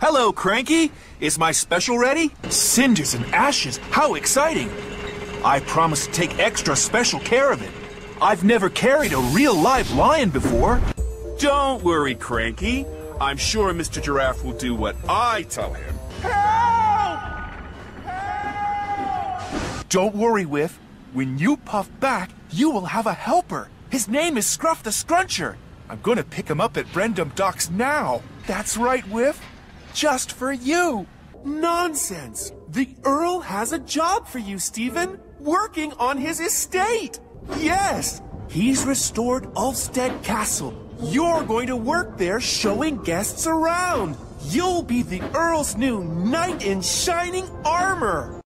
Hello, Cranky. Is my special ready? Cinders and ashes. How exciting. I promise to take extra special care of it. I've never carried a real live lion before. Don't worry, Cranky. I'm sure Mr. Giraffe will do what I tell him. Help! Help! Don't worry, Whiff. When you puff back, you will have a helper. His name is Scruff the Scruncher. I'm gonna pick him up at Brendam Docks now. That's right, Whiff. Just for you. Nonsense. The Earl has a job for you, Stephen. Working on his estate. Yes. He's restored Ulfstead Castle. You're going to work there showing guests around. You'll be the Earl's new knight in shining armor.